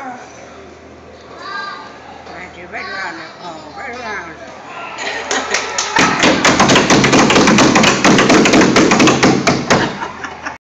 Thank you very much. Oh, very much.